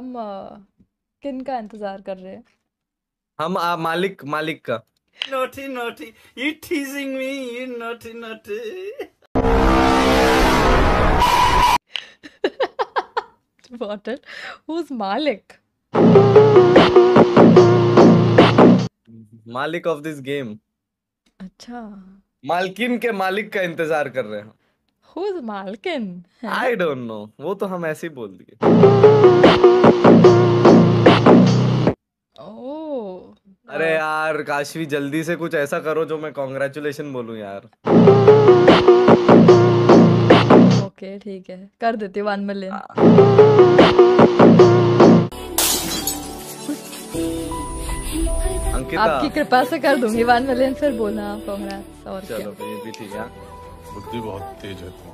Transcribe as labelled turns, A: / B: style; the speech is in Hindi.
A: हम किन का इंतज़ार कर रहे हैं
B: हम आ, मालिक मालिक का
C: Naughty, naughty. You teasing me, you naughty, naughty.
A: What it? Who's Malik?
B: मालिक ऑफ़ दिस गेम
A: अच्छा
B: मालकिन के मालिक का इंतज़ार कर रहे हैं
A: Who's Malkin? हैं?
B: आई डोंट नो वो तो हम ऐसे ही बोल दिए अरे यार काशवी जल्दी से कुछ ऐसा करो जो मैं कॉन्ग्रेचुलेशन बोलू यार।
A: ओके ठीक है। कर देती वन मिलियन
B: अंकिता।
A: आपकी कृपा से कर दूँगी वन मिलियन फिर बोलना आप कांग्रेस और
B: चलो ये भी ठीक है।
D: बुद्धि बहुत तेज है तुम